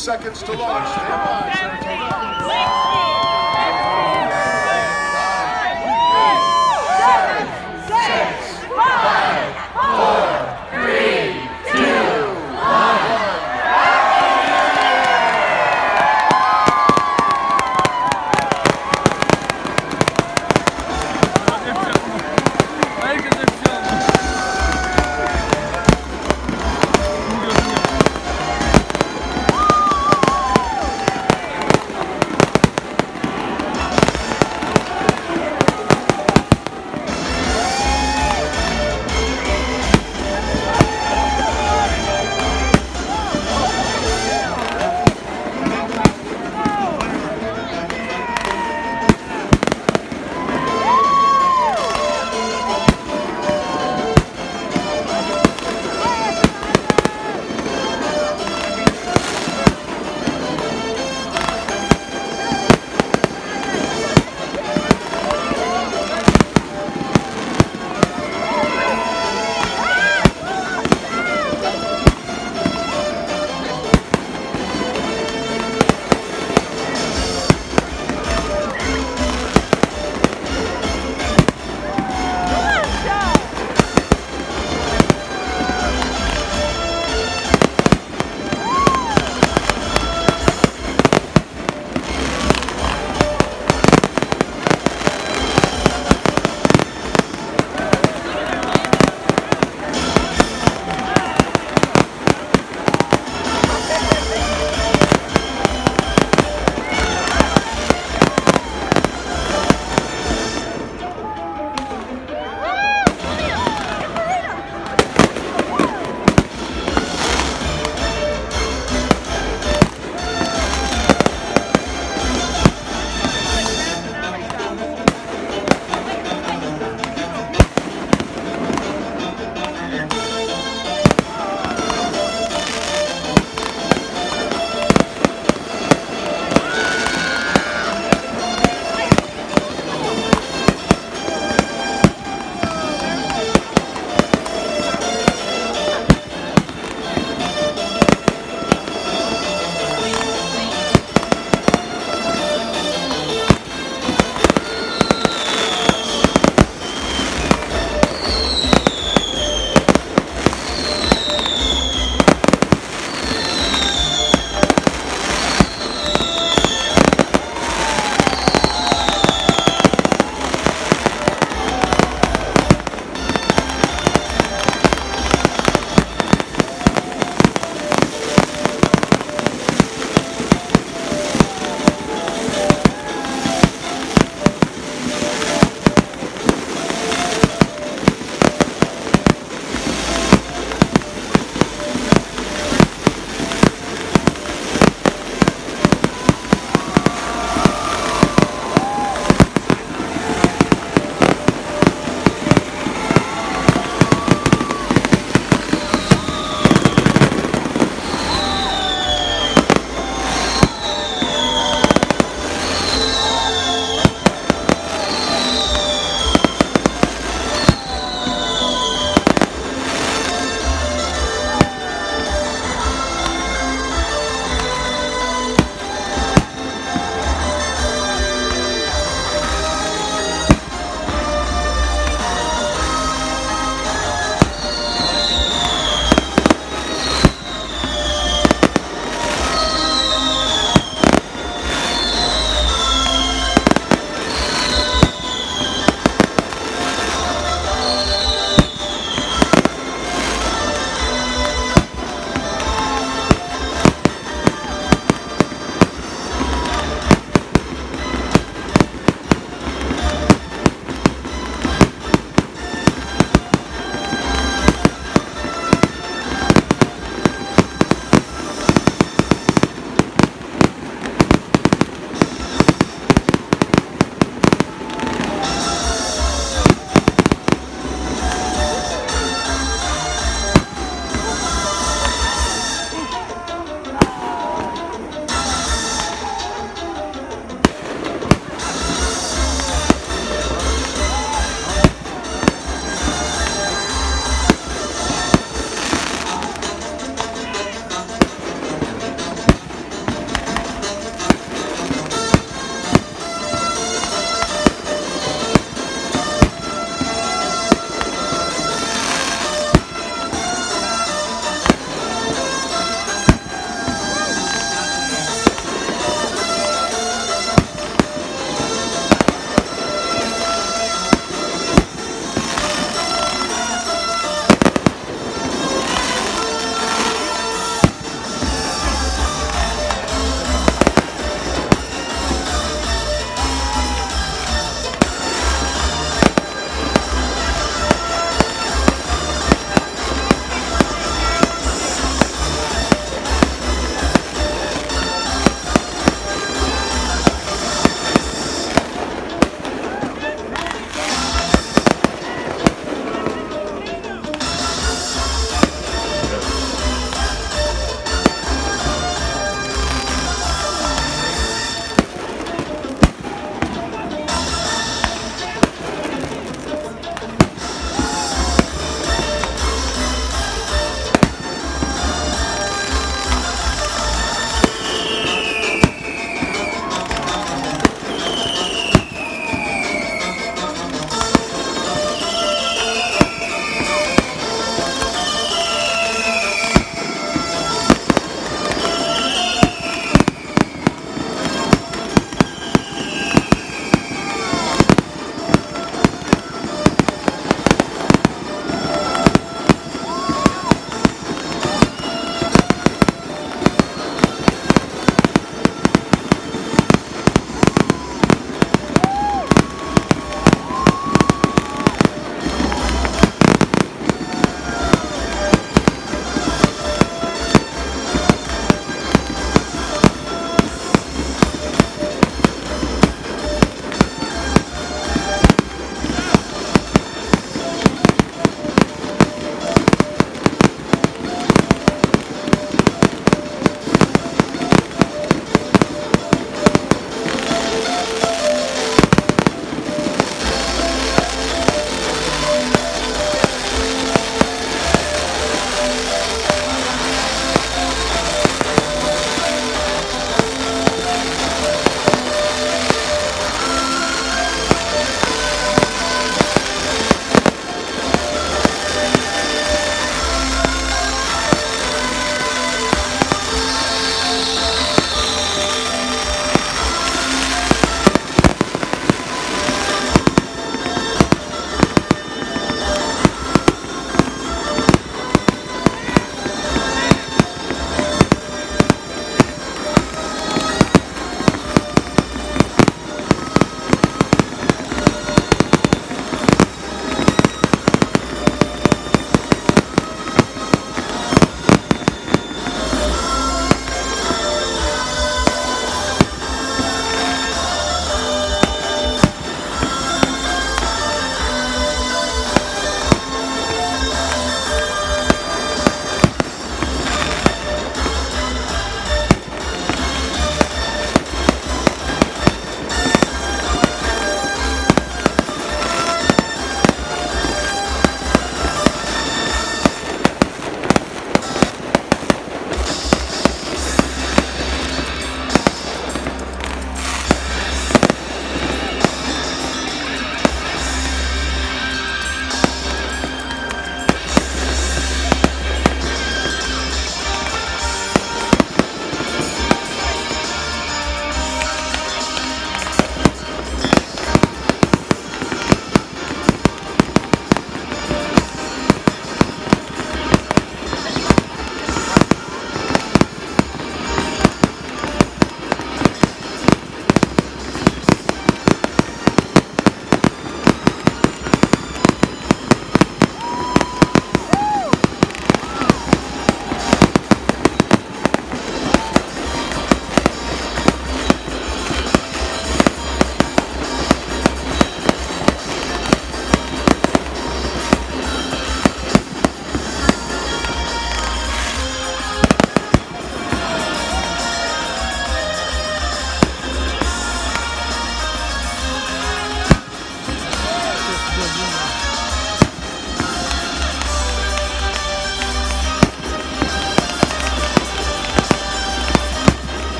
seconds to launch.